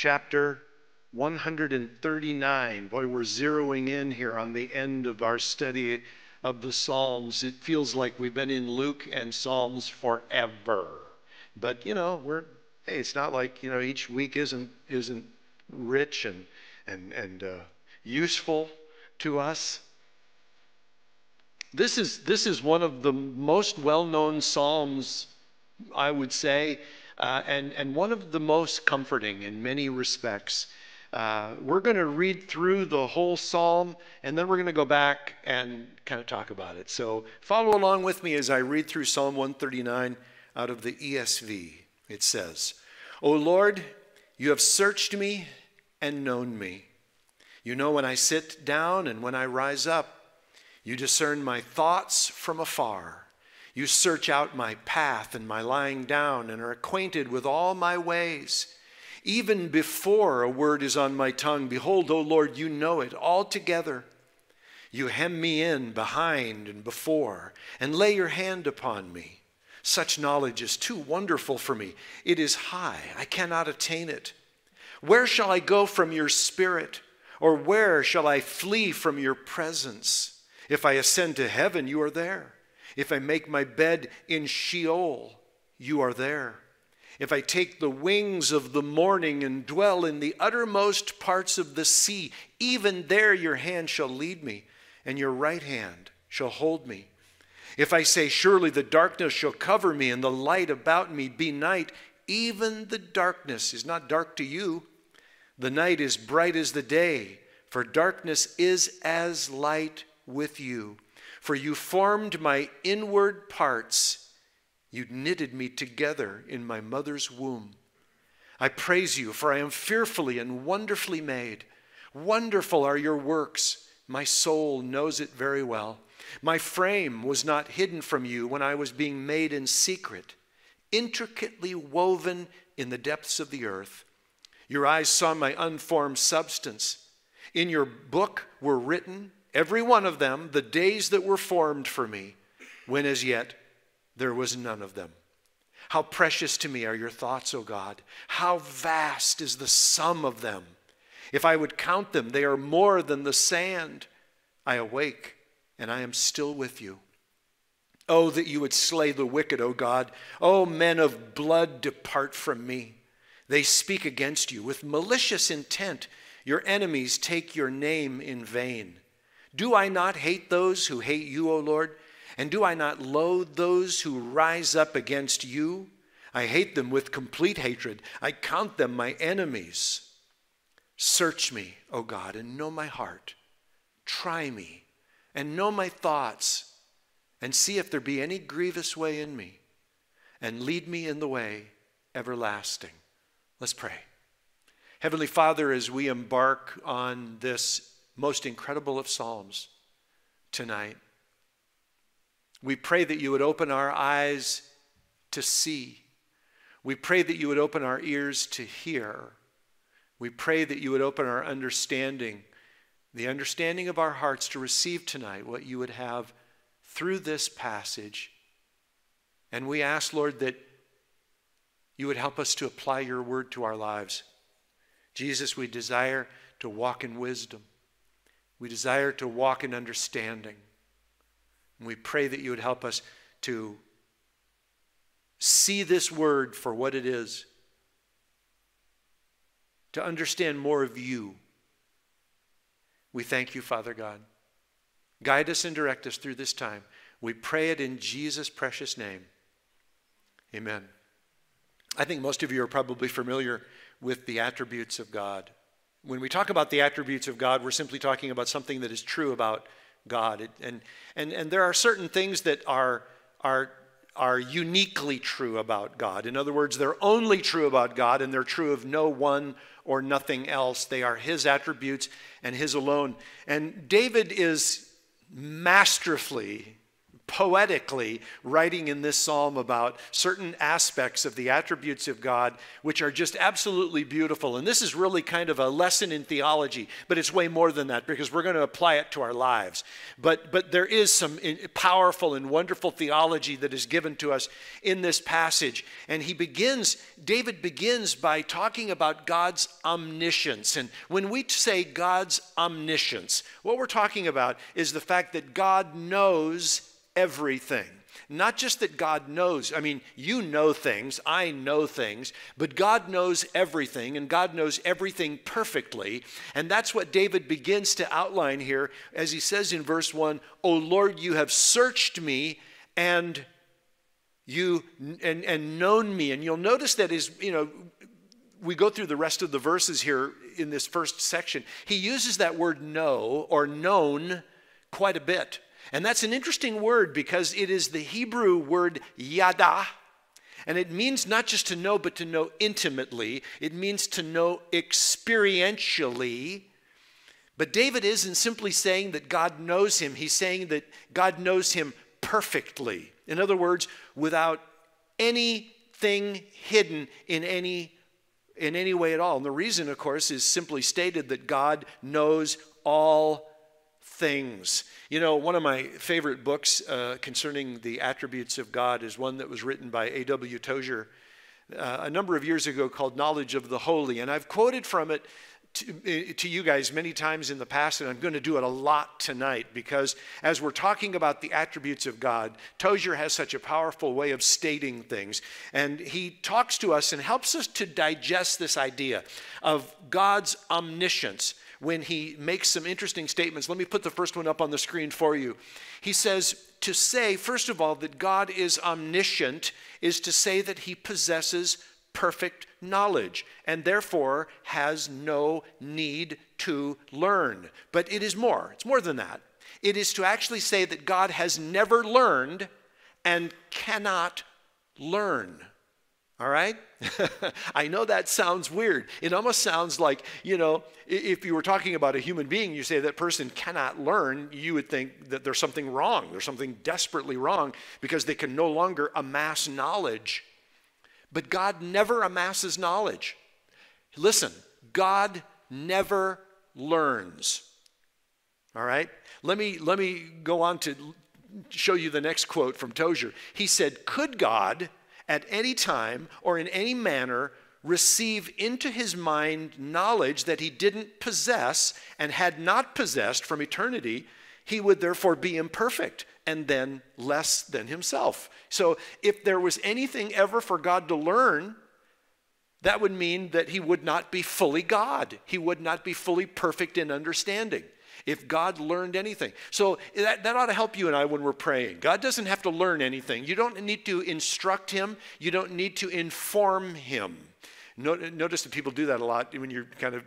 chapter 139. Boy, we're zeroing in here on the end of our study of the Psalms. It feels like we've been in Luke and Psalms forever. But, you know, we're, hey, it's not like, you know, each week isn't, isn't rich and, and, and uh, useful to us. This is, this is one of the most well known Psalms, I would say, uh, and, and one of the most comforting in many respects. Uh, we're going to read through the whole psalm and then we're going to go back and kind of talk about it. So follow along with me as I read through Psalm 139 out of the ESV. It says, O Lord, you have searched me and known me. You know when I sit down and when I rise up. You discern my thoughts from afar. You search out my path and my lying down and are acquainted with all my ways. Even before a word is on my tongue, behold, O Lord, you know it altogether. You hem me in behind and before, and lay your hand upon me. Such knowledge is too wonderful for me. It is high, I cannot attain it. Where shall I go from your spirit? Or where shall I flee from your presence? If I ascend to heaven, you are there. If I make my bed in Sheol, you are there. If I take the wings of the morning and dwell in the uttermost parts of the sea, even there your hand shall lead me, and your right hand shall hold me. If I say, Surely the darkness shall cover me, and the light about me be night, even the darkness is not dark to you. The night is bright as the day, for darkness is as light with you. For you formed my inward parts you knitted me together in my mother's womb. I praise you, for I am fearfully and wonderfully made. Wonderful are your works. My soul knows it very well. My frame was not hidden from you when I was being made in secret, intricately woven in the depths of the earth. Your eyes saw my unformed substance. In your book were written, every one of them, the days that were formed for me, when as yet there was none of them. How precious to me are your thoughts, O God. How vast is the sum of them. If I would count them, they are more than the sand. I awake, and I am still with you. Oh, that you would slay the wicked, O God. O men of blood, depart from me. They speak against you with malicious intent. Your enemies take your name in vain. Do I not hate those who hate you, O Lord? And do I not loathe those who rise up against you? I hate them with complete hatred. I count them my enemies. Search me, O God, and know my heart. Try me and know my thoughts, and see if there be any grievous way in me, and lead me in the way everlasting. Let's pray. Heavenly Father, as we embark on this most incredible of Psalms tonight, we pray that you would open our eyes to see. We pray that you would open our ears to hear. We pray that you would open our understanding, the understanding of our hearts to receive tonight what you would have through this passage. And we ask, Lord, that you would help us to apply your word to our lives. Jesus, we desire to walk in wisdom. We desire to walk in understanding. And we pray that you would help us to see this word for what it is, to understand more of you. We thank you, Father God. Guide us and direct us through this time. We pray it in Jesus' precious name. Amen. I think most of you are probably familiar with the attributes of God. When we talk about the attributes of God, we're simply talking about something that is true about God. And, and, and there are certain things that are, are, are uniquely true about God. In other words, they're only true about God and they're true of no one or nothing else. They are His attributes and His alone. And David is masterfully poetically writing in this psalm about certain aspects of the attributes of God, which are just absolutely beautiful. And this is really kind of a lesson in theology, but it's way more than that because we're going to apply it to our lives. But, but there is some powerful and wonderful theology that is given to us in this passage. And he begins, David begins by talking about God's omniscience. And when we say God's omniscience, what we're talking about is the fact that God knows everything. Not just that God knows, I mean, you know things, I know things, but God knows everything, and God knows everything perfectly. And that's what David begins to outline here as he says in verse 1 O Lord, you have searched me and you and, and known me. And you'll notice that is, you know, we go through the rest of the verses here in this first section. He uses that word know or known quite a bit. And that's an interesting word because it is the Hebrew word yada. And it means not just to know, but to know intimately. It means to know experientially. But David isn't simply saying that God knows him, he's saying that God knows him perfectly. In other words, without anything hidden in any in any way at all. And the reason, of course, is simply stated that God knows all things. You know, one of my favorite books uh, concerning the attributes of God is one that was written by A.W. Tozer uh, a number of years ago called Knowledge of the Holy. And I've quoted from it to, uh, to, you guys many times in the past, and I'm going to do it a lot tonight because as we're talking about the attributes of God, Tozer has such a powerful way of stating things. And he talks to us and helps us to digest this idea of God's omniscience when he makes some interesting statements. Let me put the first one up on the screen for you. He says, to say, first of all, that God is omniscient is to say that he possesses perfect knowledge and therefore has no need to learn. But it is more, it's more than that. It is to actually say that God has never learned and cannot learn. All right? I know that sounds weird. It almost sounds like, you know, if you were talking about a human being, you say that person cannot learn, you would think that there's something wrong. There's something desperately wrong because they can no longer amass knowledge. But God never amasses knowledge. Listen, God never learns. All right? Let me, let me go on to show you the next quote from Tozer. He said, Could God at any time or in any manner receive into his mind knowledge that he didn't possess and had not possessed from eternity, he would therefore be imperfect and then less than himself. So if there was anything ever for God to learn, that would mean that he would not be fully God. He would not be fully perfect in understanding if God learned anything. So that, that ought to help you and I when we're praying. God doesn't have to learn anything. You don't need to instruct him, you don't need to inform him. Notice that people do that a lot when you're kind of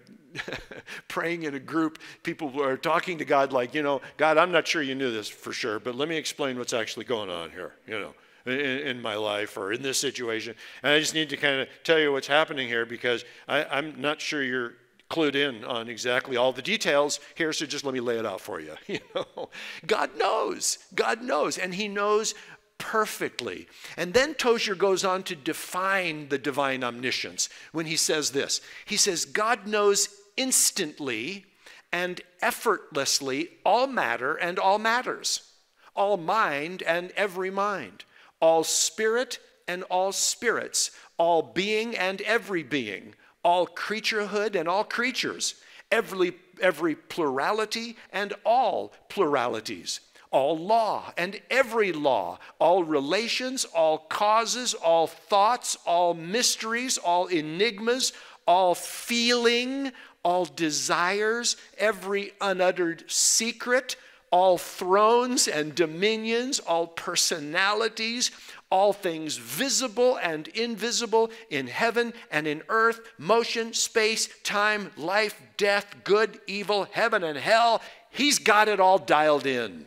praying in a group. People are talking to God like, you know, God, I'm not sure you knew this for sure, but let me explain what's actually going on here, you know, in, in my life or in this situation. And I just need to kind of tell you what's happening here because I, I'm not sure you're clued in on exactly all the details here, so just let me lay it out for you. You know, God knows. God knows, and He knows perfectly. And then Tozer goes on to define the divine omniscience when he says this. He says, God knows instantly and effortlessly all matter and all matters, all mind and every mind, all spirit and all spirits, all being and every being all creaturehood and all creatures, every, every plurality and all pluralities, all law and every law, all relations, all causes, all thoughts, all mysteries, all enigmas, all feeling, all desires, every unuttered secret, all thrones and dominions, all personalities, all things visible and invisible in heaven and in earth, motion, space, time, life, death, good, evil, heaven and hell. He's got it all dialed in.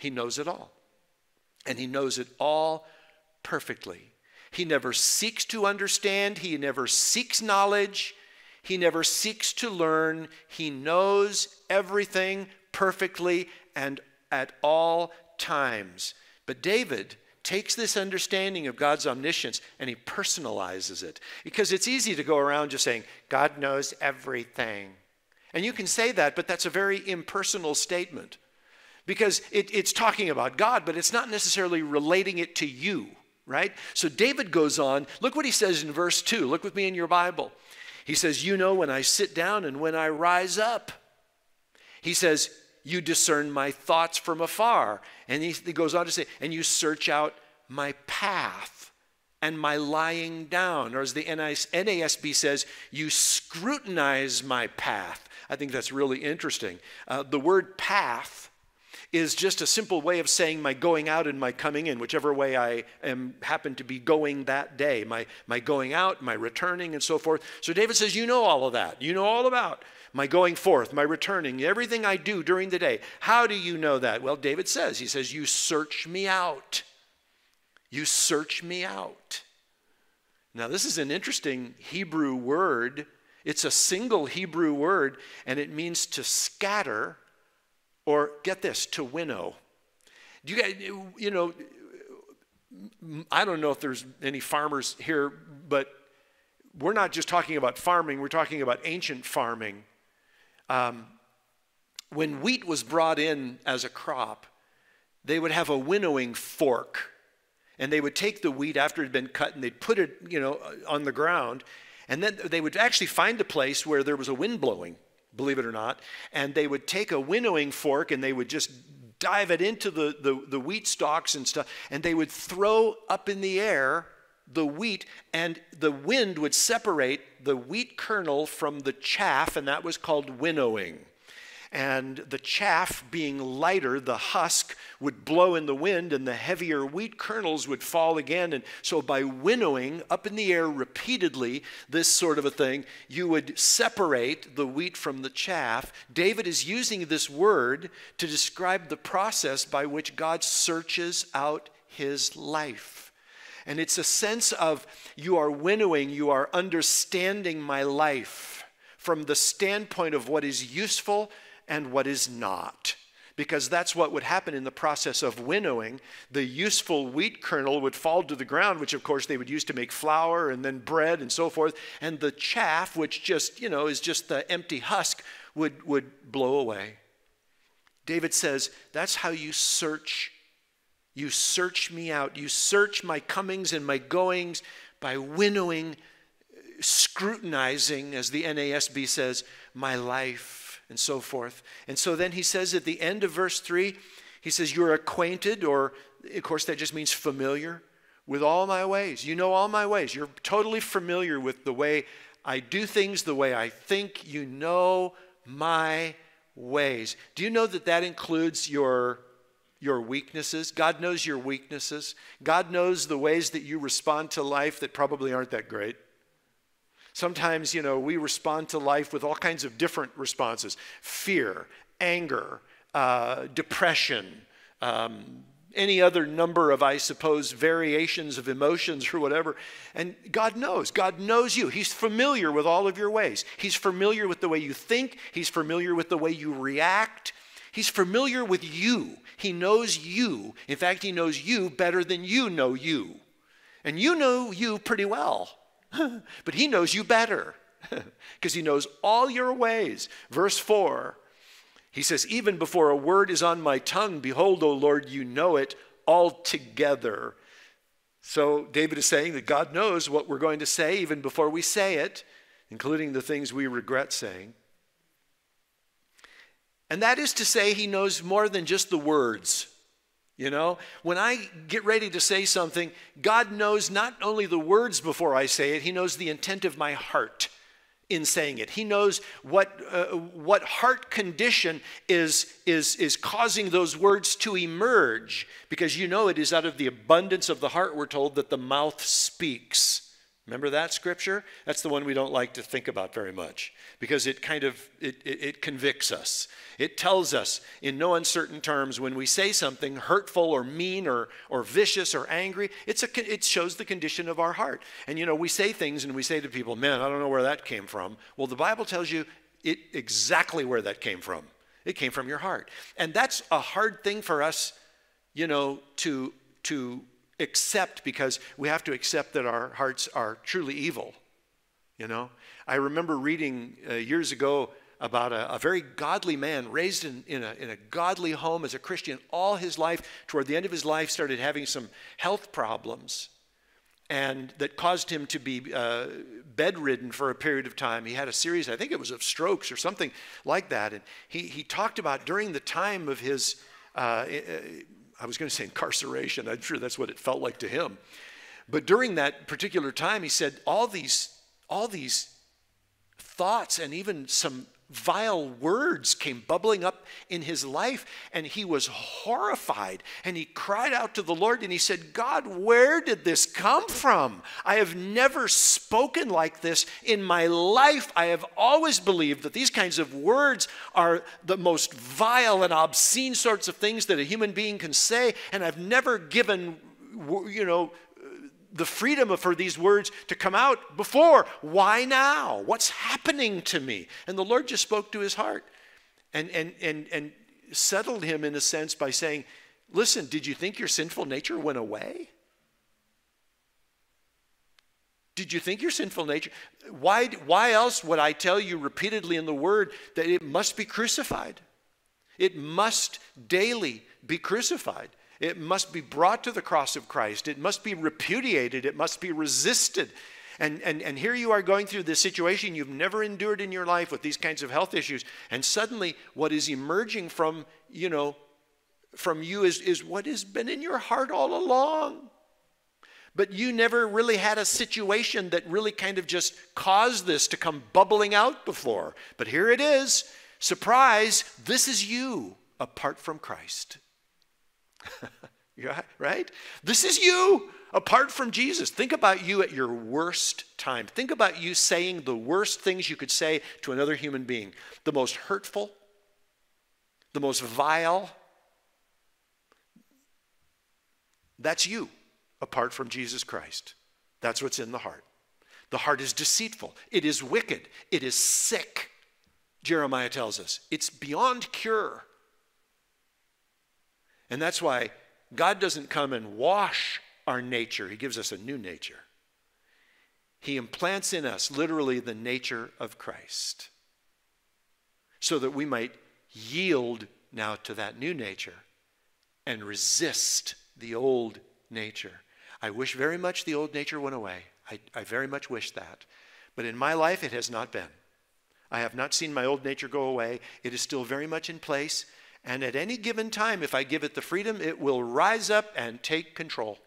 He knows it all. And he knows it all perfectly. He never seeks to understand, he never seeks knowledge, he never seeks to learn. He knows everything perfectly and at all times. But David takes this understanding of God's omniscience and he personalizes it. Because it's easy to go around just saying, God knows everything. And you can say that, but that's a very impersonal statement. Because it, it's talking about God, but it's not necessarily relating it to you, right? So David goes on. Look what he says in verse 2. Look with me in your Bible. He says, You know when I sit down and when I rise up. He says, You discern my thoughts from afar. And he, he goes on to say, And you search out my path and my lying down. Or as the NASB says, You scrutinize my path. I think that's really interesting. Uh, the word path is just a simple way of saying my going out and my coming in, whichever way I am happen to be going that day, my, my going out, my returning, and so forth. So David says, You know all of that. You know all about my going forth, my returning, everything I do during the day. How do you know that? Well, David says, He says, You search me out. You search me out. Now, this is an interesting Hebrew word. It's a single Hebrew word, and it means to scatter or get this, to winnow. Do you guys, you know, I don't know if there's any farmers here, but we're not just talking about farming, we're talking about ancient farming. Um, when wheat was brought in as a crop, they would have a winnowing fork. And they would take the wheat after it had been cut and they'd put it, you know, on the ground. And then they would actually find a place where there was a wind blowing believe it or not. And they would take a winnowing fork and they would just dive it into the, the, the wheat stalks and stuff, and they would throw up in the air the wheat, and the wind would separate the wheat kernel from the chaff, and that was called winnowing and the chaff being lighter, the husk would blow in the wind, and the heavier wheat kernels would fall again. And so, by winnowing up in the air repeatedly, this sort of a thing, you would separate the wheat from the chaff. David is using this word to describe the process by which God searches out his life. And it's a sense of you are winnowing, you are understanding my life from the standpoint of what is useful and what is not. Because that's what would happen in the process of winnowing. The useful wheat kernel would fall to the ground, which of course they would use to make flour and then bread and so forth. And the chaff, which just, you know, is just the empty husk, would, would blow away. David says, That's how you search. You search me out. You search my comings and my goings by winnowing, scrutinizing, as the NASB says, my life and so forth. And so then he says at the end of verse 3, he says, You're acquainted, or of course, that just means familiar with all my ways. You know all my ways. You're totally familiar with the way I do things, the way I think. You know my ways. Do you know that that includes your your weaknesses. God knows your weaknesses. God knows the ways that you respond to life that probably aren't that great. Sometimes, you know, we respond to life with all kinds of different responses fear, anger, uh, depression, um, any other number of, I suppose, variations of emotions or whatever. And God knows. God knows you. He's familiar with all of your ways. He's familiar with the way you think, He's familiar with the way you react. He's familiar with you. He knows you. In fact, He knows you better than you know you. And you know you pretty well. but he knows you better because he knows all your ways. Verse 4, he says, Even before a word is on my tongue, behold, O Lord, you know it altogether. So David is saying that God knows what we're going to say even before we say it, including the things we regret saying. And that is to say, he knows more than just the words. You know, when I get ready to say something, God knows not only the words before I say it, He knows the intent of my heart in saying it. He knows what, uh, what heart condition is, is, is causing those words to emerge, because you know it is out of the abundance of the heart, we're told, that the mouth speaks. Remember that scripture? That's the one we don't like to think about very much because it kind of it, it, it, convicts us. It tells us in no uncertain terms when we say something hurtful or mean or, or vicious or angry, it's a, it shows the condition of our heart. And you know, we say things and we say to people, man, I don't know where that came from. Well, the Bible tells you it, exactly where that came from. It came from your heart. And that's a hard thing for us, you know, to to accept because we have to accept that our hearts are truly evil. You know, I remember reading uh, years ago about a, a, very godly man raised in, in, a, in a godly home as a Christian all his life. Toward the end of his life, started having some health problems and that caused him to be uh, bedridden for a period of time. He had a series, I think it was of strokes or something like that. And he, he talked about during the time of his, uh, I was going to say incarceration, I'm sure that's what it felt like to him. But during that particular time, he said all these, all these thoughts and even some vile words came bubbling up in his life, and he was horrified. And he cried out to the Lord and he said, God, where did this come from? I have never spoken like this in my life. I have always believed that these kinds of words are the most vile and obscene sorts of things that a human being can say, and I've never given, you know, the freedom of for these words to come out before. Why now? What's happening to me? And the Lord just spoke to his heart and, and, and, and settled him in a sense by saying, Listen, did you think your sinful nature went away? Did you think your sinful nature? Why, why else would I tell you repeatedly in the word that it must be crucified? It must daily be crucified. It must be brought to the cross of Christ. It must be repudiated. It must be resisted. And, and, and here you are going through this situation you've never endured in your life with these kinds of health issues. And suddenly, what is emerging from, you know, from you is, is what has been in your heart all along. But you never really had a situation that really kind of just caused this to come bubbling out before. But here it is. Surprise, this is you apart from Christ. right? This is you apart from Jesus. Think about you at your worst time. Think about you saying the worst things you could say to another human being, the most hurtful, the most vile. That's you apart from Jesus Christ. That's what's in the heart. The heart is deceitful, it is wicked, it is sick. Jeremiah tells us it's beyond cure. And that's why God doesn't come and wash our nature, He gives us a new nature. He implants in us literally the nature of Christ so that we might yield now to that new nature and resist the old nature. I wish very much the old nature went away. I, I very much wish that. But in my life, it has not been. I have not seen my old nature go away. It is still very much in place. And at any given time, if I give it the freedom, it will rise up and take control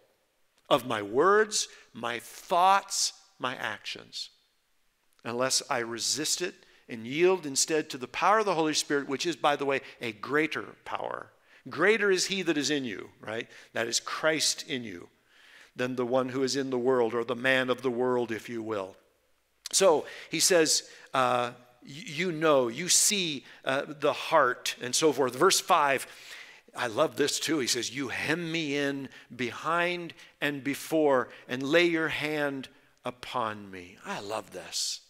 of my words, my thoughts, my actions. Unless I resist it and yield instead to the power of the Holy Spirit, which is, by the way, a greater power. Greater is He that is in you, right? That is Christ in you, than the one who is in the world, or the man of the world, if you will. So he says, uh, you know, you see uh, the heart, and so forth. Verse 5, I love this too. He says, You hem me in behind and before, and lay your hand upon me. I love this.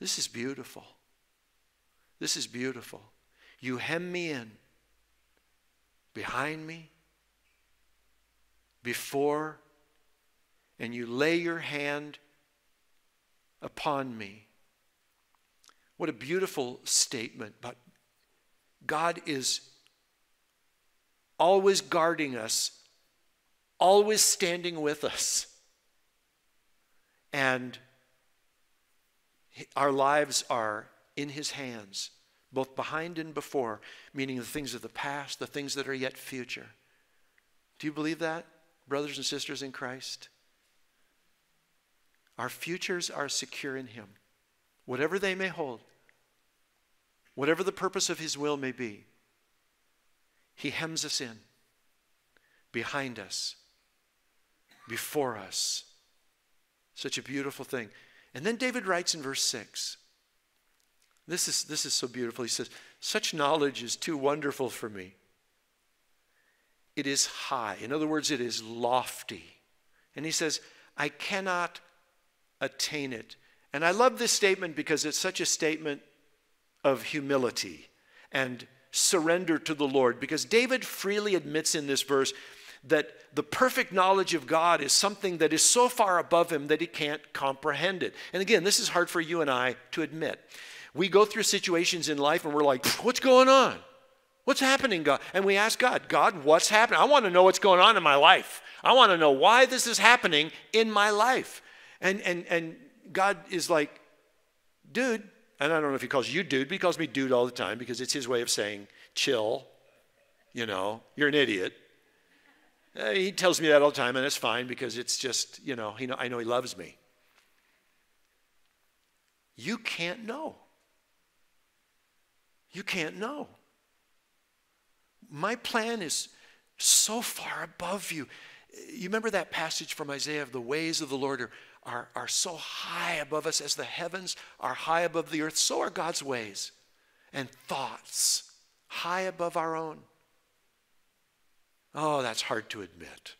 This is beautiful. This is beautiful. You hem me in behind me, before, and you lay your hand upon me. What a beautiful statement. But God is always guarding us, always standing with us. And our lives are in His hands, both behind and before, meaning the things of the past, the things that are yet future. Do you believe that, brothers and sisters in Christ? Our futures are secure in Him whatever they may hold, whatever the purpose of His will may be, He hems us in, behind us, before us. Such a beautiful thing. And then David writes in verse 6. This is, this is so beautiful. He says, Such knowledge is too wonderful for me. It is high. In other words, it is lofty. And he says, I cannot attain it. And I love this statement because it's such a statement of humility and surrender to the Lord. Because David freely admits in this verse that the perfect knowledge of God is something that is so far above him that he can't comprehend it. And again, this is hard for you and I to admit. We go through situations in life and we're like, what's going on? What's happening, God? And we ask God, God, what's happening? I want to know what's going on in my life. I want to know why this is happening in my life. And, and, and God is like, dude, and I don't know if he calls you dude, but he calls me dude all the time because it's his way of saying, chill, you know, you're an idiot. Uh, he tells me that all the time, and it's fine because it's just, you know, he know, I know he loves me. You can't know. You can't know. My plan is so far above you. You remember that passage from Isaiah of the ways of the Lord are, are, are so high above us as the heavens are high above the earth, so are God's ways and thoughts high above our own. Oh, that's hard to admit.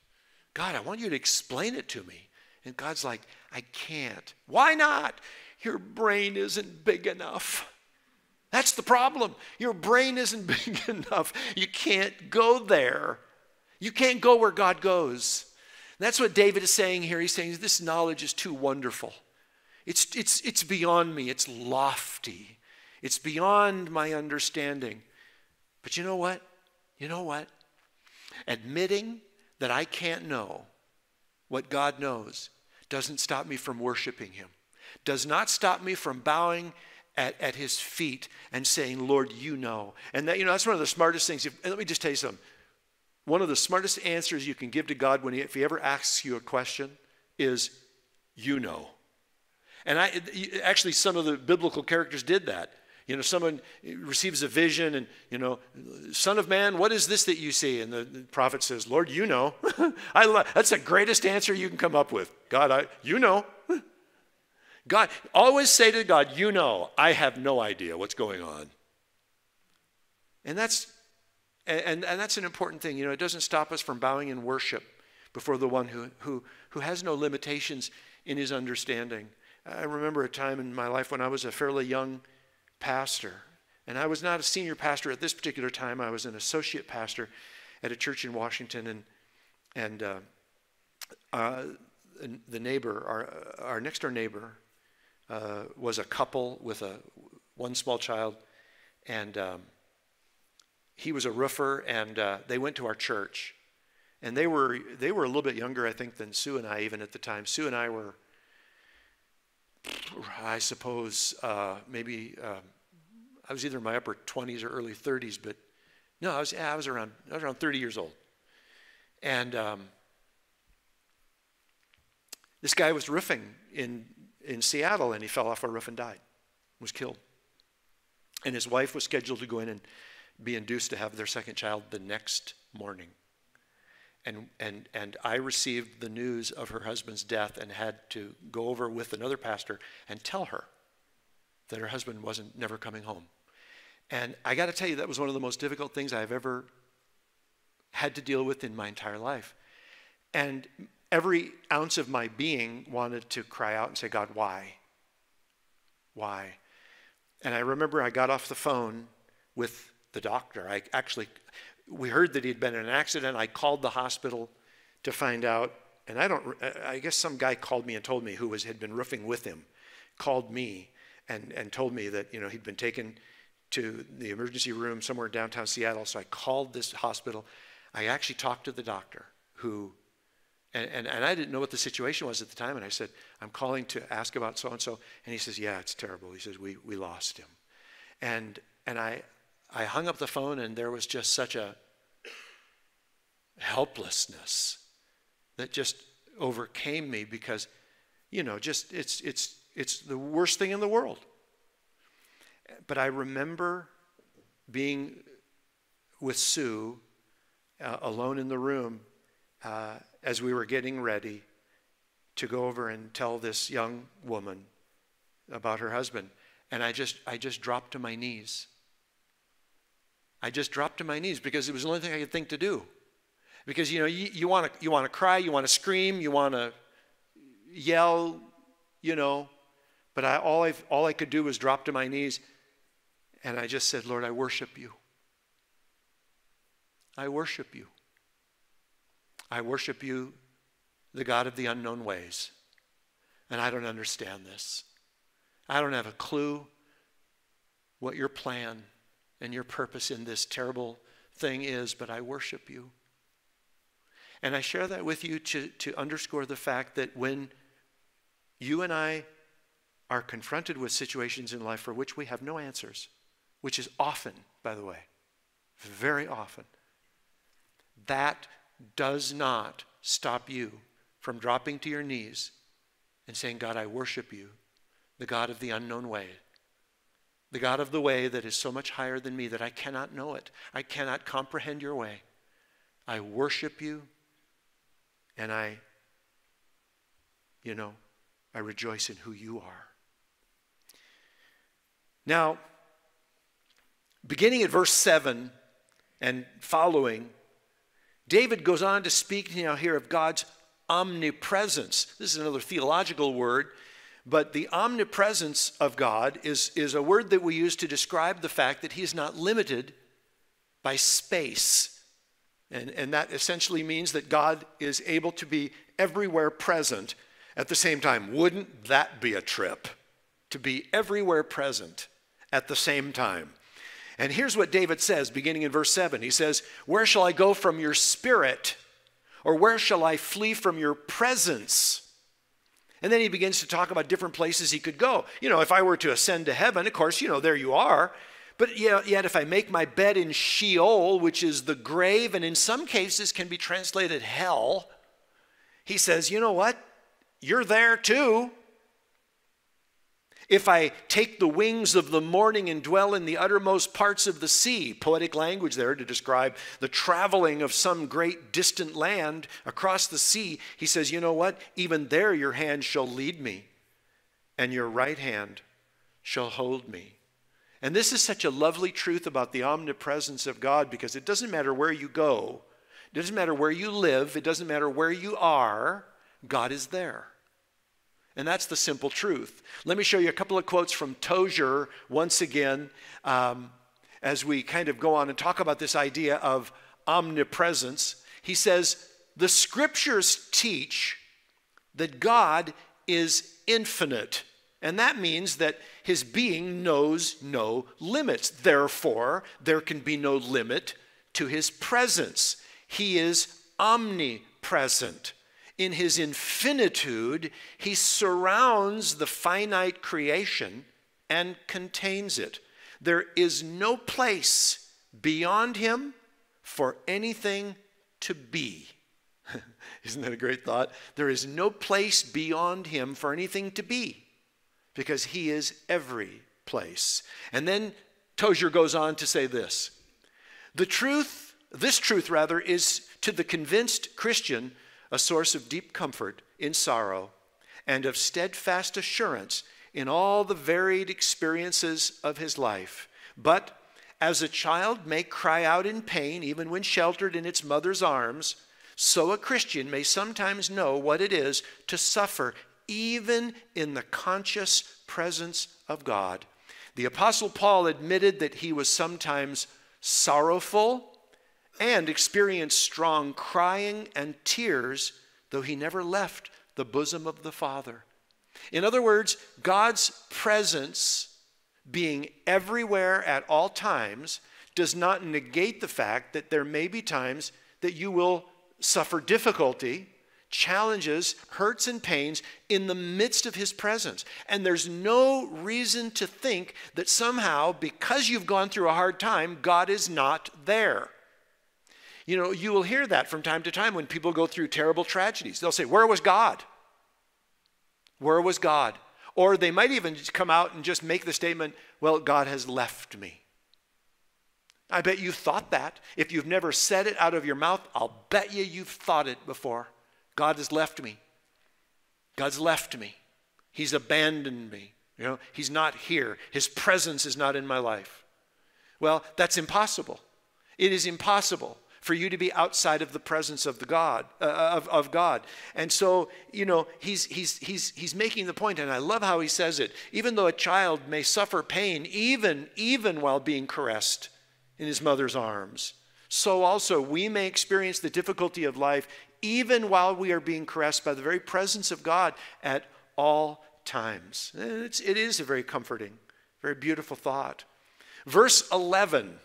God, I want you to explain it to me. And God's like, I can't. Why not? Your brain isn't big enough. That's the problem. Your brain isn't big enough. You can't go there. You can't go where God goes. That's what David is saying here. He's saying this knowledge is too wonderful. It's, it's, it's beyond me, it's lofty, it's beyond my understanding. But you know what? You know what? Admitting that I can't know what God knows doesn't stop me from worshiping Him, does not stop me from bowing at, at His feet and saying, Lord, you know. And that, you know, that's one of the smartest things. If, let me just tell you something. One of the smartest answers you can give to God when he, if He ever asks you a question is, you know. And I, actually, some of the biblical characters did that. You know, someone receives a vision and, you know, Son of Man, what is this that you see? And the, prophet says, Lord, you know. I that's the greatest answer you can come up with. God, I, you know. God, always say to God, you know, I have no idea what's going on. And that's, and, and that's an important thing. You know, it doesn't stop us from bowing in worship before the one who, who, who has no limitations in his understanding. I remember a time in my life when I was a fairly young pastor. And I was not a senior pastor at this particular time. I was an associate pastor at a church in Washington. And, and uh, uh, the neighbor, our, our next door neighbor, uh, was a couple with a one small child. And um, he was a roofer, and uh, they went to our church. And they were, they were a little bit younger, I think, than Sue and I, even at the time. Sue and I were I suppose uh, maybe um, I was either in my upper 20s or early 30s, but no, I was, I was around I was around 30 years old, and um, this guy was roofing in in Seattle, and he fell off a roof and died, was killed, and his wife was scheduled to go in and be induced to have their second child the next morning. And, and, and I received the news of her husband's death and had to go over with another pastor and tell her that her husband wasn't never coming home. And I got to tell you, that was one of the most difficult things I've ever had to deal with in my entire life. And every ounce of my being wanted to cry out and say, God, why? Why? And I remember I got off the phone with the doctor. I actually, we heard that he'd been in an accident. I called the hospital to find out, and I don't. I guess some guy called me and told me who was had been roofing with him, called me and and told me that you know he'd been taken to the emergency room somewhere in downtown Seattle. So I called this hospital. I actually talked to the doctor who. And, and, and I didn't know what the situation was at the time. And I said, I'm calling to ask about so and so. And he says, Yeah, it's terrible. He says, We, we lost him. And, and I, I hung up the phone and there was just such a helplessness that just overcame me because, you know, just it's, it's, it's the worst thing in the world. But I remember being with Sue uh, alone in the room uh, as we were getting ready to go over and tell this young woman about her husband. And I just, I just dropped to my knees I just dropped to my knees because it was the only thing I could think to do. Because you know, you, want to you want to cry, you want to scream, you want to yell, you know, but I, all I all I could do was drop to my knees, and I just said, Lord, I worship you. I worship you. I worship you, the God of the unknown ways. And I don't understand this. I don't have a clue what your plan and your purpose in this terrible thing is, but I worship you. And I share that with you to, to underscore the fact that when you and I are confronted with situations in life for which we have no answers, which is often, by the way, very often, that does not stop you from dropping to your knees and saying, God, I worship you, the God of the unknown way, the God of the way that is so much higher than me that I cannot know it. I cannot comprehend your way. I worship you and I, you know, I rejoice in who you are. Now, beginning at verse 7 and following, David goes on to speak you know, here of God's omnipresence. This is another theological word, but the omnipresence of God is, is a word that we use to describe the fact that He is not limited by space. And, and that essentially means that God is able to be everywhere present at the same time. Wouldn't that be a trip? To be everywhere present at the same time. And here's what David says, beginning in verse 7. He says, Where shall I go from your spirit? Or where shall I flee from your presence? And then he begins to talk about different places he could go. You know, if I were to ascend to heaven, of course, you know, there you are. But yet, if I make my bed in Sheol, which is the grave, and in some cases can be translated hell, he says, you know what? You're there too. If I take the wings of the morning and dwell in the uttermost parts of the sea, poetic language there to describe the traveling of some great distant land across the sea, he says, You know what? Even there your hand shall lead me, and your right hand shall hold me. And this is such a lovely truth about the omnipresence of God because it doesn't matter where you go, it doesn't matter where you live, it doesn't matter where you are, God is there. And that's the simple truth. Let me show you a couple of quotes from Tozer once again um, as we kind of go on and talk about this idea of omnipresence. He says, The scriptures teach that God is infinite. And that means that his being knows no limits. Therefore, there can be no limit to his presence. He is omnipresent. In his infinitude, he surrounds the finite creation and contains it. There is no place beyond him for anything to be. Isn't that a great thought? There is no place beyond him for anything to be because he is every place. And then Tozer goes on to say this The truth, this truth rather, is to the convinced Christian a source of deep comfort in sorrow and of steadfast assurance in all the varied experiences of his life. But as a child may cry out in pain even when sheltered in its mother's arms, so a Christian may sometimes know what it is to suffer even in the conscious presence of God. The Apostle Paul admitted that he was sometimes sorrowful and experienced strong crying and tears, though he never left the bosom of the Father. In other words, God's presence being everywhere at all times does not negate the fact that there may be times that you will suffer difficulty, challenges, hurts, and pains in the midst of His presence. And there's no reason to think that somehow, because you've gone through a hard time, God is not there. You know, you will hear that from time to time when people go through terrible tragedies. They'll say, Where was God? Where was God? Or they might even come out and just make the statement, Well, God has left me. I bet you've thought that. If you've never said it out of your mouth, I'll bet you you've thought it before. God has left me. God's left me. He's abandoned me. You know, he's not here. His presence is not in my life. Well, that's impossible. It is impossible for you to be outside of the presence of the God uh, of, of God. And so, you know, he's he's he's he's making the point, and I love how he says it. Even though a child may suffer pain, even even while being caressed in his mother's arms, so also we may experience the difficulty of life even while we are being caressed by the very presence of God at all times. It's, it is a very comforting, very beautiful thought. Verse 11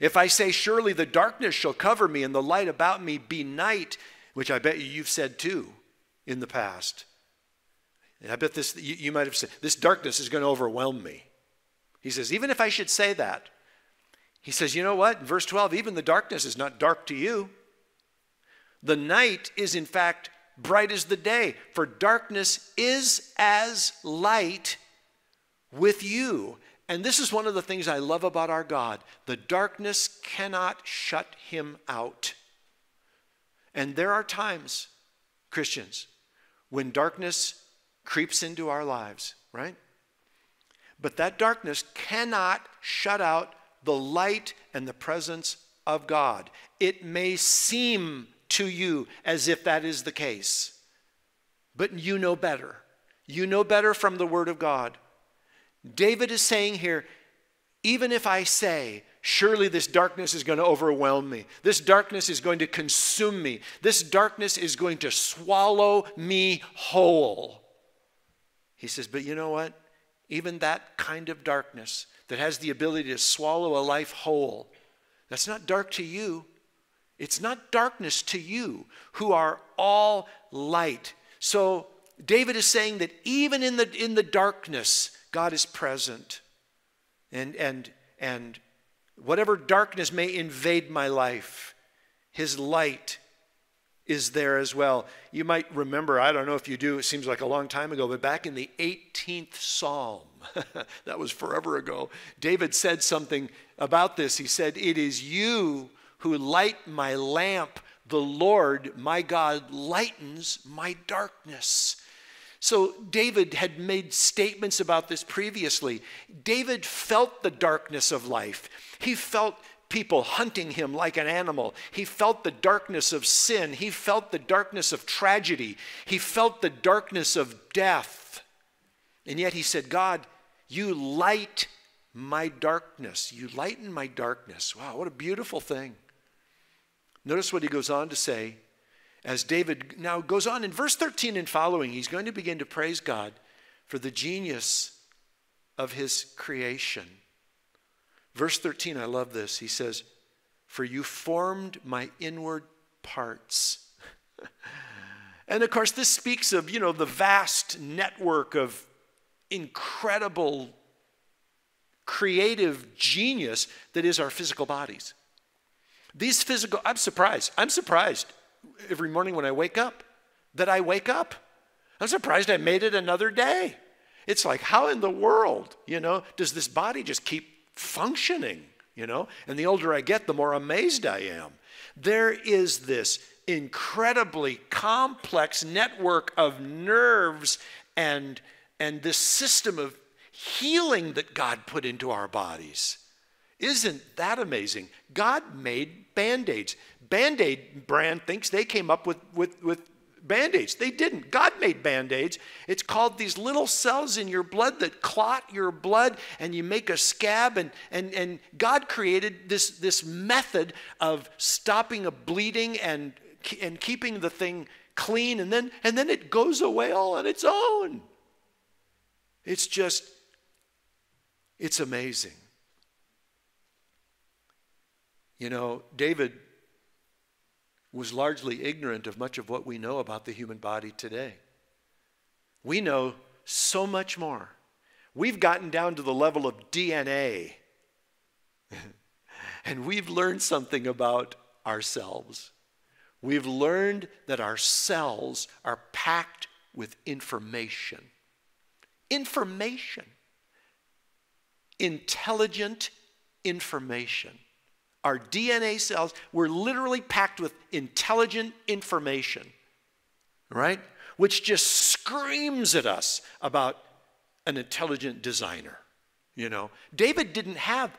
If I say, Surely the darkness shall cover me and the light about me be night, which I bet you you've said too in the past. I bet this, you, you might have said, This darkness is going to overwhelm me. He says, Even if I should say that, he says, You know what? In verse 12, even the darkness is not dark to you. The night is, in fact, bright as the day, for darkness is as light with you. And this is one of the things I love about our God. The darkness cannot shut him out. And there are times, Christians, when darkness creeps into our lives, right? But that darkness cannot shut out the light and the presence of God. It may seem to you as if that is the case, but you know better. You know better from the Word of God. David is saying here, even if I say, surely this darkness is going to overwhelm me, this darkness is going to consume me, this darkness is going to swallow me whole. He says, but you know what? Even that kind of darkness that has the ability to swallow a life whole, that's not dark to you. It's not darkness to you who are all light. So David is saying that even in the, in the darkness, God is present. And, and, and whatever darkness may invade my life, his light is there as well. You might remember, I don't know if you do, it seems like a long time ago, but back in the 18th Psalm, that was forever ago, David said something about this. He said, It is you who light my lamp. The Lord, my God, lightens my darkness. So David had made statements about this previously. David felt the darkness of life. He felt people hunting him like an animal. He felt the darkness of sin. He felt the darkness of tragedy. He felt the darkness of death. And yet he said, God, you light my darkness. You lighten my darkness. Wow, what a beautiful thing. Notice what he goes on to say as David now goes on in verse 13 and following. He's going to begin to praise God for the genius of his creation. Verse 13, I love this. He says, For you formed my inward parts. and of course, this speaks of, you know, the vast network of incredible creative genius that is our physical bodies. These physical, I'm surprised. I'm surprised every morning when I wake up that I wake up. I'm surprised I made it another day. It's like, how in the world, you know, does this body just keep functioning, you know? And the older I get, the more amazed I am. There is this incredibly complex network of nerves and, and this system of healing that God put into our bodies. Isn't that amazing? God made band aids. Band aid brand thinks they came up with, with, with band aids. They didn't. God made band aids. It's called these little cells in your blood that clot your blood and you make a scab. And, and, and God created this, this method of stopping a bleeding and, and keeping the thing clean. And then, and then it goes away all on its own. It's just, it's amazing. You know, David was largely ignorant of much of what we know about the human body today. We know so much more. We've gotten down to the level of DNA, and we've learned something about ourselves. We've learned that our cells are packed with information. Information. Intelligent information. Our DNA cells were literally packed with intelligent information, right? Which just screams at us about an intelligent designer. You know, David didn't have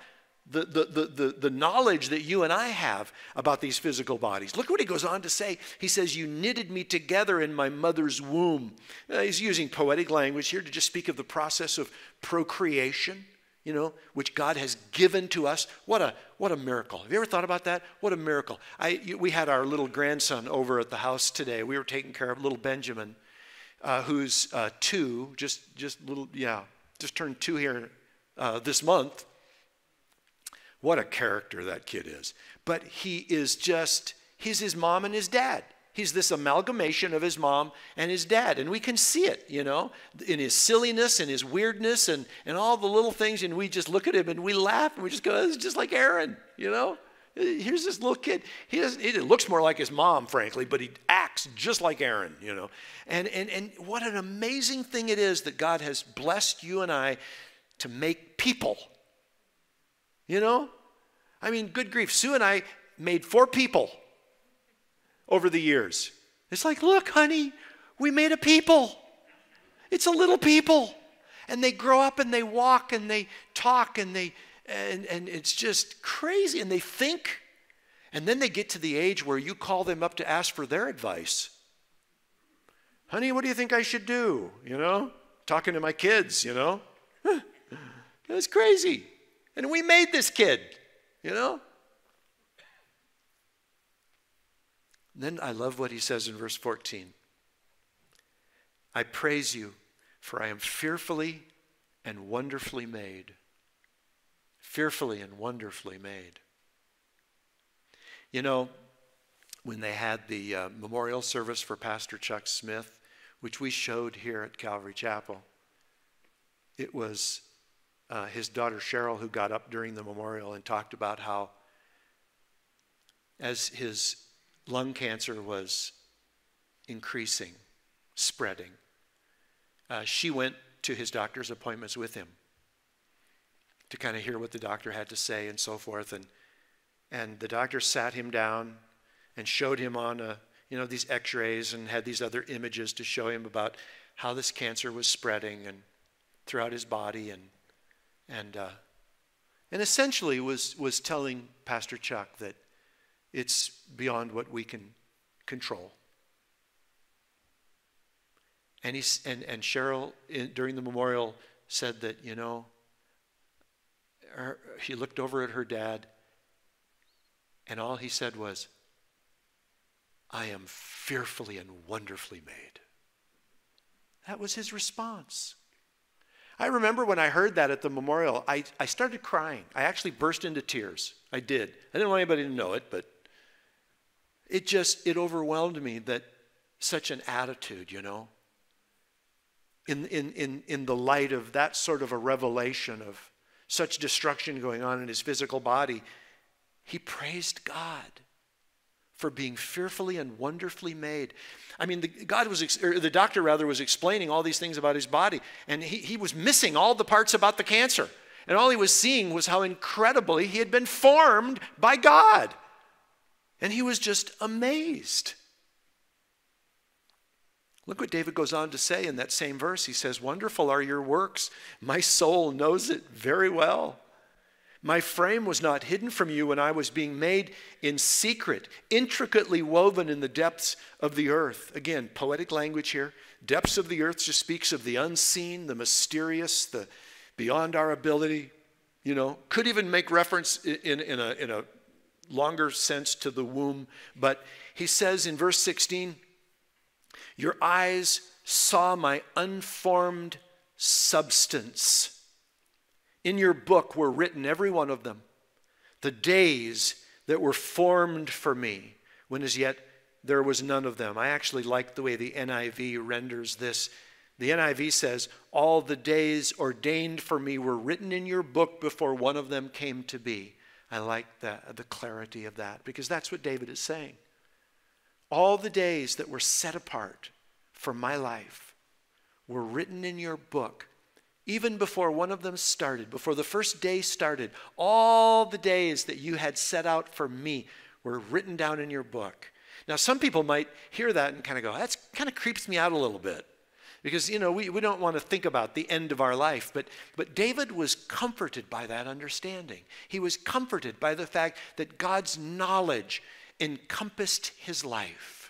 the, the, the, the, the knowledge that you and I have about these physical bodies. Look what he goes on to say. He says, You knitted me together in my mother's womb. Uh, he's using poetic language here to just speak of the process of procreation you know, which God has given to us. What a what a miracle! Have you ever thought about that? What a miracle! I we had our little grandson over at the house today. We were taking care of little Benjamin, uh, who's uh, two, just just little yeah, just turned two here uh, this month. What a character that kid is! But he is just he's his mom and his dad. He's this amalgamation of his mom and his dad. And we can see it, you know, in his silliness and his weirdness and, and all the little things. And we just look at him and we laugh and we just go, it's just like Aaron, you know? Uh, here's this little kid. He, doesn't, he looks more like his mom, frankly, but he acts just like Aaron, you know? And, and, and what an amazing thing it is that God has blessed you and I to make people. You know? I mean, good grief. Sue and I made four people over the years. It's like, look, honey, we made a people. It's a little people. And they grow up and they walk and they talk and they and, and it's just crazy. And they think. And then they get to the age where you call them up to ask for their advice. Honey, what do you think I should do? You know? Talking to my kids, you know? It's crazy. And we made this kid, you know? Then I love what he says in verse 14 I praise you, for I am fearfully and wonderfully made. Fearfully and wonderfully made. You know, when they had the uh, memorial service for Pastor Chuck Smith, which we showed here at Calvary Chapel, it was uh, his daughter Cheryl who got up during the memorial and talked about how, as his lung cancer was increasing, spreading. Uh, she went to his doctor's appointments with him to kind of hear what the doctor had to say and so forth. And, and the doctor sat him down and showed him on a, you know, these x-rays and had these other images to show him about how this cancer was spreading and throughout his body and, and, uh, and essentially was, was telling Pastor Chuck that it's beyond what we can control. And, he, and, and Cheryl, in, during the memorial, said that, you know, her, she looked over at her dad, and all he said was, I am fearfully and wonderfully made. That was his response. I remember when I heard that at the memorial, I, I started crying. I actually burst into tears. I did. I didn't want anybody to know it, but it just, it overwhelmed me that such an attitude, you know, in, in, in, in the light of that sort of a revelation of such destruction going on in his physical body, he praised God for being fearfully and wonderfully made. I mean, the, God was, the doctor rather, was explaining all these things about his body, and he, he was missing all the parts about the cancer. And all he was seeing was how incredibly he had been formed by God. And he was just amazed. Look what David goes on to say in that same verse. He says, Wonderful are your works. My soul knows it very well. My frame was not hidden from you when I was being made in secret, intricately woven in the depths of the earth. Again, poetic language here. Depths of the earth just speaks of the unseen, the mysterious, the beyond our ability. You know, could even make reference in, in, a, in a longer sense to the womb. But he says in verse 16, Your eyes saw my unformed substance. In your book were written, every one of them, the days that were formed for me, when as yet there was none of them. I actually like the way the NIV renders this. The NIV says, All the days ordained for me were written in your book before one of them came to be. I like the, the clarity of that because that's what David is saying. All the days that were set apart for my life were written in your book even before one of them started, before the first day started. All the days that you had set out for me were written down in your book. Now, some people might hear that and kind of go, that kind of creeps me out a little bit because you know we, we don't want to think about the end of our life but but david was comforted by that understanding he was comforted by the fact that god's knowledge encompassed his life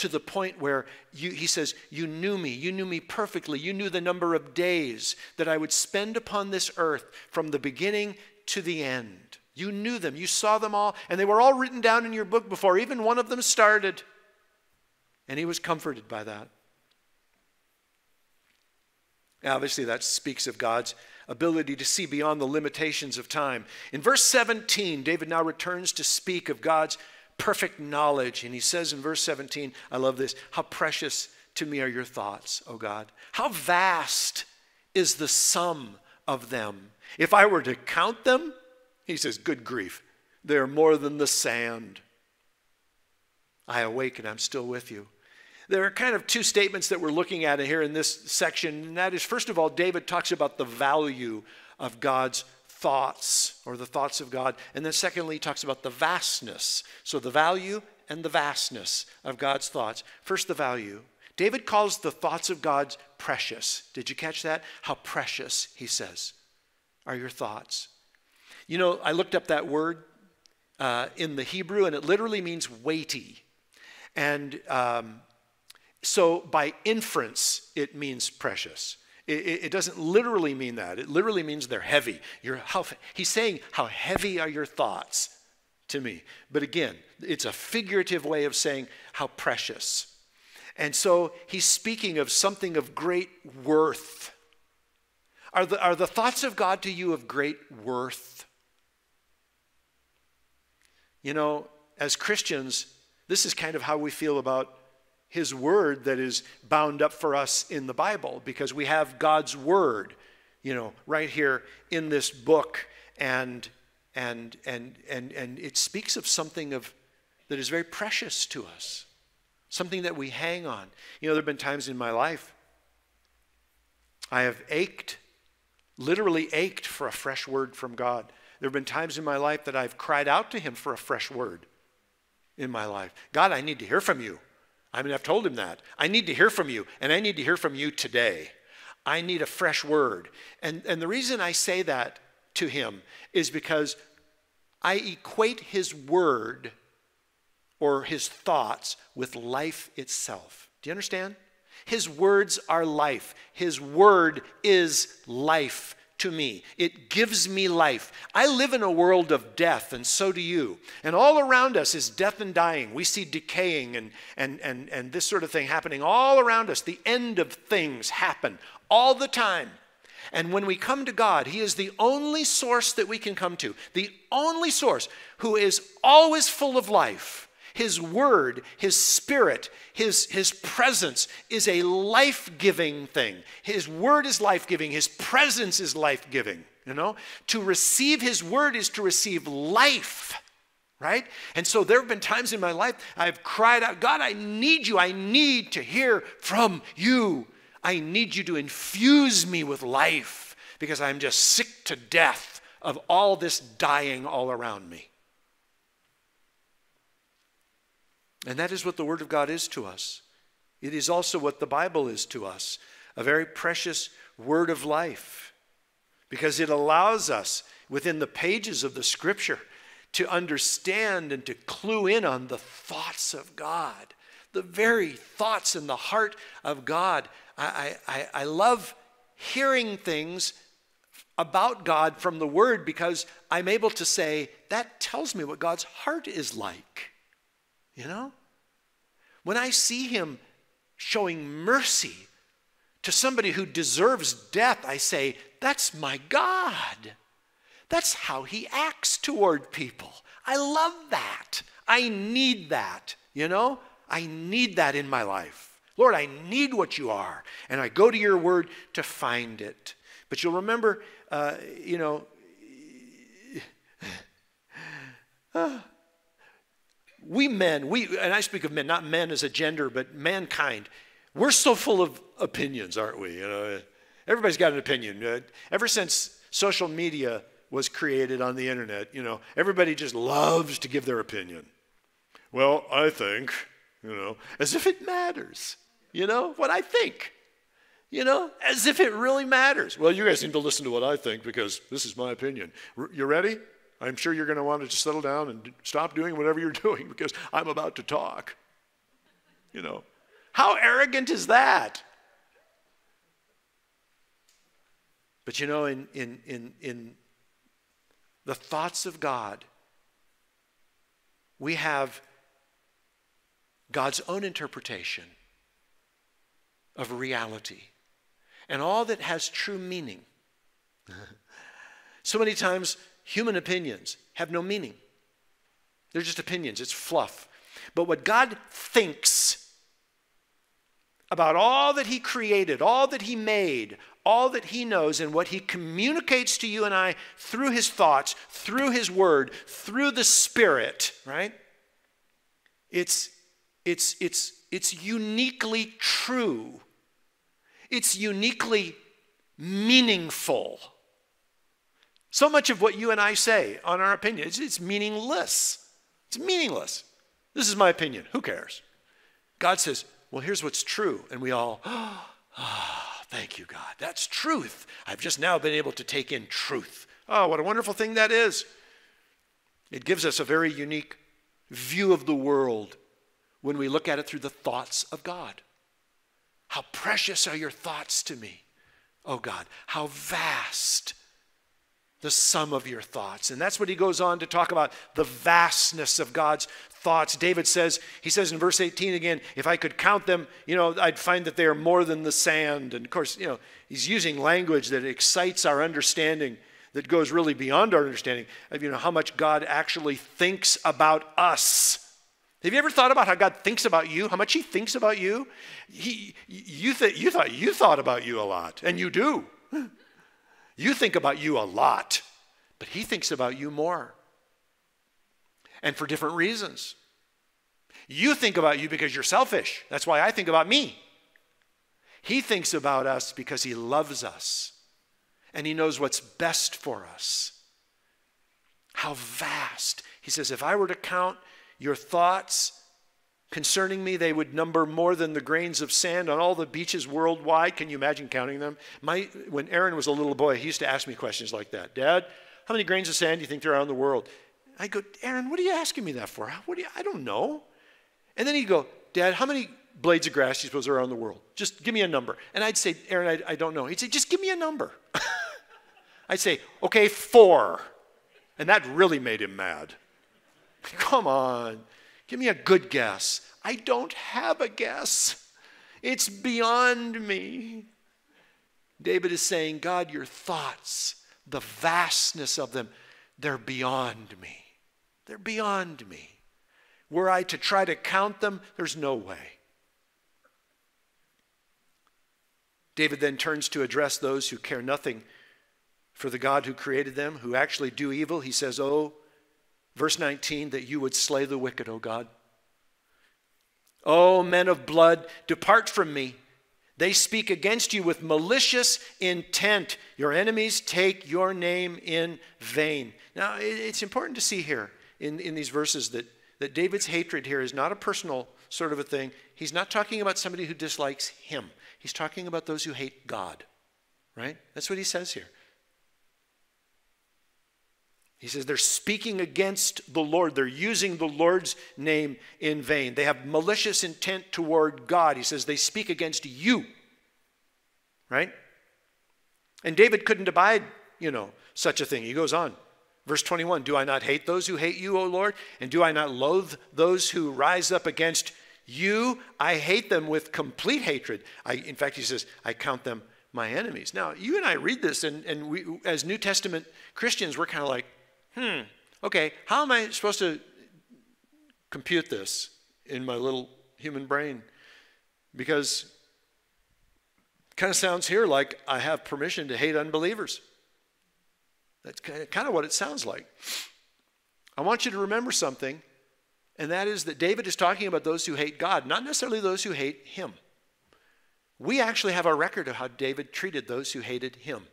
to the point where you, he says, You knew me. You knew me perfectly. You knew the number of days that I would spend upon this earth from the beginning to the end. You knew them. You saw them all. And they were all written down in your book before even one of them started. And he was comforted by that. Obviously, that speaks of God's ability to see beyond the limitations of time. In verse 17, David now returns to speak of God's perfect knowledge. And he says in verse 17, I love this, how precious to me are your thoughts, O God. How vast is the sum of them. If I were to count them, he says, good grief, they're more than the sand. I awake and I'm still with you. There are kind of two statements that we're looking at here in this section, and that is first of all, David talks about the value of God's thoughts or the thoughts of God, and then secondly, he talks about the vastness. So the value and the vastness of God's thoughts. First, the value. David calls the thoughts of God precious. Did you catch that? How precious, he says, are your thoughts. You know, I looked up that word uh, in the Hebrew, and it literally means weighty. And um, so, by inference, it means precious. It, it, doesn't literally mean that. It literally means they're heavy. You're, how, he's saying, How heavy are your thoughts to me? But again, it's a figurative way of saying how precious. And so he's speaking of something of great worth. Are the, are the thoughts of God to you of great worth? You know, as Christians, this is kind of how we feel about his word that is bound up for us in the Bible because we have God's word, you know, right here in this book and and and and and it speaks of something of that is very precious to us. Something that we hang on. You know, there've been times in my life I have ached, literally ached for a fresh word from God. There have been times in my life that I've cried out to him for a fresh word in my life. God, I need to hear from you. I mean, I've told him that. I need to hear from you, and I need to hear from you today. I need a fresh word. And, and the reason I say that to him is because I equate his word or his thoughts with life itself. Do you understand? His words are life. His word is life to me. It gives me life. I live in a world of death, and so do you. And all around us is death and dying. We see decaying and, and, and, and this sort of thing happening all around us. The end of things happen all the time. And when we come to God, He is the only source that we can come to, the only source who is always full of life his word, His spirit, His, his presence is a life giving thing. His word is life giving, His presence is life giving. You know, to receive His word is to receive life right? And so there have been times in my life I've cried out, God, I need you. I need to hear from you. I need you to infuse me with life because I'm just sick to death of all this dying all around me. And that is what the Word of God is to us. It is also what the Bible is to us a very precious word of life because it allows us within the pages of the Scripture to understand and to clue in on the thoughts of God, the very thoughts in the heart of God. I, I, I love hearing things about God from the Word because I'm able to say, that tells me what God's heart is like. You know? When I see him showing mercy to somebody who deserves death, I say, That's my God. That's how he acts toward people. I love that. I need that, you know? I need that in my life. Lord, I need what you are. And I go to your word to find it. But you'll remember, uh, you know, uh, we men, we, and I speak of men, not men as a gender, but mankind, we're so full of opinions, aren't we? You know, everybody's got an opinion. Uh, ever since social media was created on the internet, you know, everybody just loves to give their opinion. Well, I think, you know, as if it matters, you know, what I think. You know, as if it really matters. Well, you guys need to listen to what I think because this is my opinion. R- you ready? I'm sure you're going to want to settle down and stop doing whatever you're doing because I'm about to talk. You know, how arrogant is that? But you know, in, in, in, in the thoughts of God, we have God's own interpretation of reality and all that has true meaning. so many times, human opinions have no meaning, they're just opinions, it's fluff. But what God thinks about all that He created, all that He made, all that He knows, and what He communicates to you and I through His thoughts, through His Word, through the Spirit, right? It's, it's, it's, it's uniquely true. It's uniquely meaningful. So much of what you and I say on our opinion, it's, meaningless. It's meaningless. This is my opinion. Who cares? God says, well, here's what's true. And we all, oh, thank you, God. That's truth. I've just now been able to take in truth. Oh, what a wonderful thing that is. It gives us a very unique view of the world when we look at it through the thoughts of God. How precious are your thoughts to me, oh God. How vast the sum of your thoughts. And that's what he goes on to talk about the vastness of God's thoughts. David says, he says in verse 18 again, if I could count them, you know, I'd find that they are more than the sand. And of course, you know, he's using language that excites our understanding that goes really beyond our understanding of, you know, how much God actually thinks about us. Have you ever thought about how God thinks about you? How much He thinks about you? He, you, th- you thought you thought about you a lot, and you do. You think about you a lot, but He thinks about you more. And for different reasons. You think about you because you're selfish. That's why I think about me. He thinks about us because He loves us and He knows what's best for us. How vast. He says, if I were to count your thoughts concerning me, they would number more than the grains of sand on all the beaches worldwide. Can you imagine counting them? My, when Aaron was a little boy, he used to ask me questions like that Dad, how many grains of sand do you think there are in the world? I go, Aaron, what are you asking me that for? What do you, I don't know. And then he'd go, Dad, how many blades of grass do you suppose are around the world? Just give me a number. And I'd say, Aaron, I, I don't know. He'd say, just give me a number. I'd say, okay, four. And that really made him mad. Come on, give me a good guess. I don't have a guess. It's beyond me. David is saying, God, your thoughts, the vastness of them, they're beyond me. They're beyond me. Were I to try to count them, there's no way. David then turns to address those who care nothing for the God who created them, who actually do evil. He says, Oh, Verse 19, that you would slay the wicked, O God. O men of blood, depart from me. They speak against you with malicious intent. Your enemies take your name in vain. Now, it's important to see here in, in these verses that, that David's hatred here is not a personal sort of a thing. He's not talking about somebody who dislikes him, he's talking about those who hate God, right? That's what he says here. He says they're speaking against the Lord. They're using the Lord's name in vain. They have malicious intent toward God. He says they speak against you. Right? And David couldn't abide, you know, such a thing. He goes on. Verse 21 Do I not hate those who hate you, O Lord? And do I not loathe those who rise up against you? I hate them with complete hatred. I, in fact, he says, I count them my enemies. Now, you and I read this, and, and we, as New Testament Christians, we're kind of like, hmm, okay, how am I supposed to compute this in my little human brain? Because it kind of sounds here like I have permission to hate unbelievers. That's kind of, kind of what it sounds like. I want you to remember something, and that is that David is talking about those who hate God, not necessarily those who hate him. We actually have a record of how David treated those who hated him.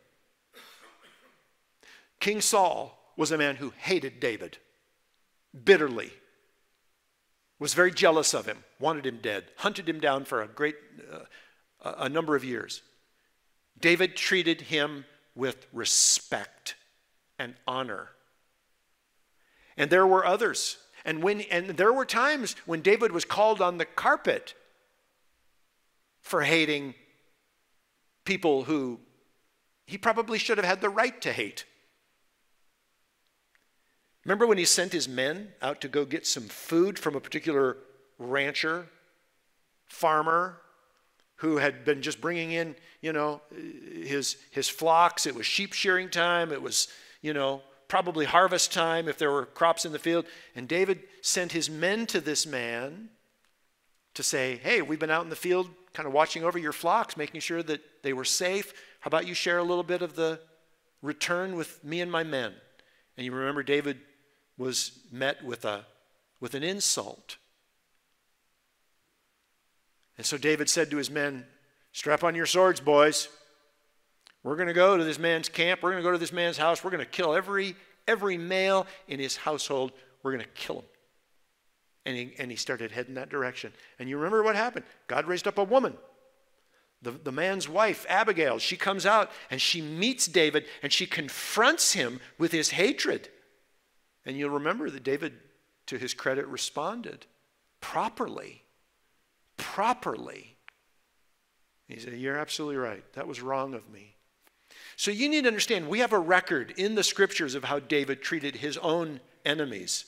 King Saul was a man who hated David bitterly, was very jealous of him, wanted him dead, hunted him down for a great uh, a number of years. David treated him with respect and honor. And there were others. And when and there were times when David was called on the carpet for hating people who he probably should have had the right to hate. Remember when he sent his men out to go get some food from a particular rancher, farmer, who had been just bringing in, you know, his, his flocks. It was sheep shearing time. It was, you know, probably harvest time if there were crops in the field. And David sent his men to this man to say, hey, we've been out in the field kind of watching over your flocks, making sure that they were safe. How about you share a little bit of the return with me and my men? And you remember David was met with, a, with an insult. And so David said to his men, Strap on your swords, boys. We're going to go to this man's camp. We're going to go to this man's house. We're going to kill every, every male in his household. We're going to kill him. And he, and he started heading that direction. And you remember what happened? God raised up a woman. The, the man's wife, Abigail, she comes out and she meets David and she confronts him with his hatred. And you'll remember that David, to his credit, responded properly. Properly. He said, You're absolutely right. That was wrong of me. So you need to understand we have a record in the scriptures of how David treated his own enemies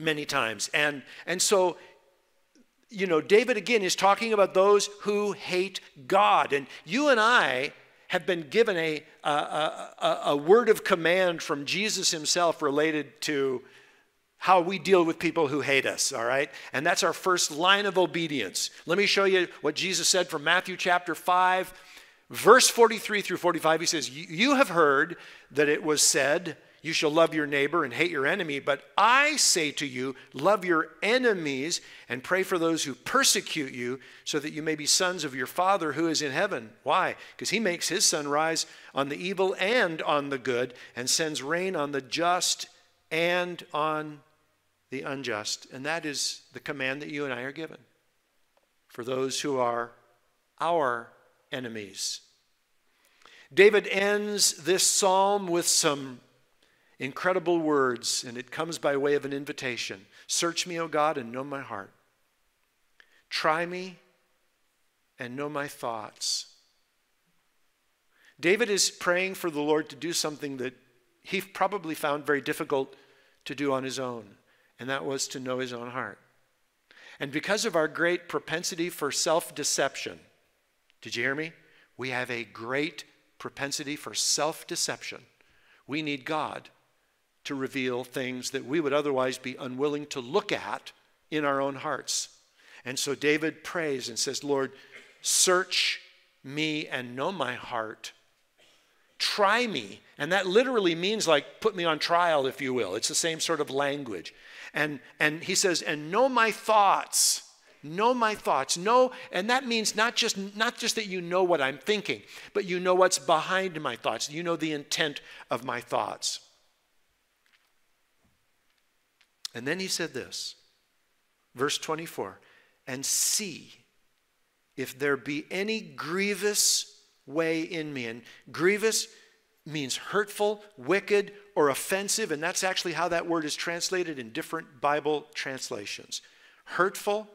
many times. And, and so, you know, David again is talking about those who hate God. And you and I have been given a, a, a, a, word of command from Jesus himself related to how we deal with people who hate us, all right? And that's our first line of obedience. Let me show you what Jesus said from Matthew chapter 5, verse 43 through 45. He says, You have heard that it was said, you shall love your neighbor and hate your enemy. But I say to you, love your enemies and pray for those who persecute you, so that you may be sons of your Father who is in heaven. Why? Because he makes his sun rise on the evil and on the good, and sends rain on the just and on the unjust. And that is the command that you and I are given for those who are our enemies. David ends this psalm with some incredible words, and it comes by way of an invitation Search me, O God, and know my heart. Try me and know my thoughts. David is praying for the Lord to do something that he probably found very difficult to do on his own, and that was to know his own heart. And because of our great propensity for self deception, did you hear me? We have a great propensity for self deception. We need God to reveal things that we would otherwise be unwilling to look at in our own hearts. And so David prays and says, Lord, search me and know my heart. Try me. And that literally means like put me on trial, if you will. It's the same sort of language. And, and he says, and know my thoughts. Know my thoughts. Know, and that means not just, not just that you know what I'm thinking, but you know what's behind my thoughts. You know the intent of my thoughts. And then he said this, verse 24, and see if there be any grievous way in me. And grievous means hurtful, wicked, or offensive. And that's actually how that word is translated in different Bible translations hurtful,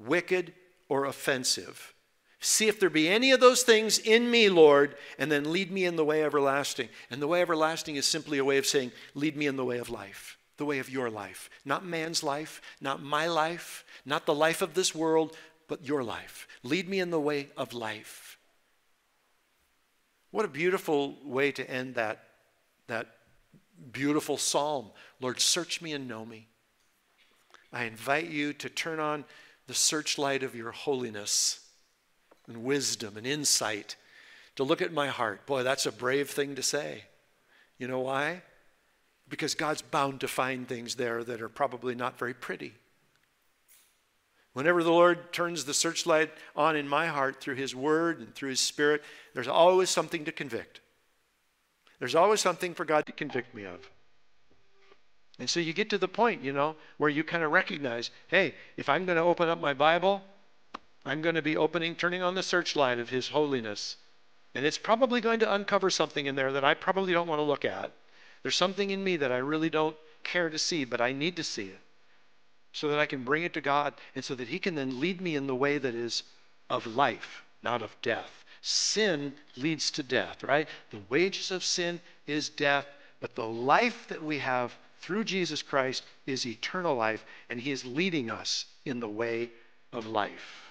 wicked, or offensive. See if there be any of those things in me, Lord, and then lead me in the way everlasting. And the way everlasting is simply a way of saying, lead me in the way of life the way of your life. Not man's life, not my life, not the life of this world, but your life. Lead me in the way of life. What a beautiful way to end that, that beautiful psalm. Lord, search me and know me. I invite you to turn on the searchlight of your holiness and wisdom and insight to look at my heart. Boy, that's a brave thing to say. You know why? Because God's bound to find things there that are probably not very pretty. Whenever the Lord turns the searchlight on in my heart through His Word and through His Spirit, there's always something to convict. There's always something for God to convict me of. And so you get to the point, you know, where you kind of recognize hey, if I'm going to open up my Bible, I'm going to be opening, turning on the searchlight of His holiness. And it's probably going to uncover something in there that I probably don't want to look at. There's something in me that I really don't care to see, but I need to see it so that I can bring it to God and so that He can then lead me in the way that is of life, not of death. Sin leads to death, right? The wages of sin is death, but the life that we have through Jesus Christ is eternal life, and He is leading us in the way of life.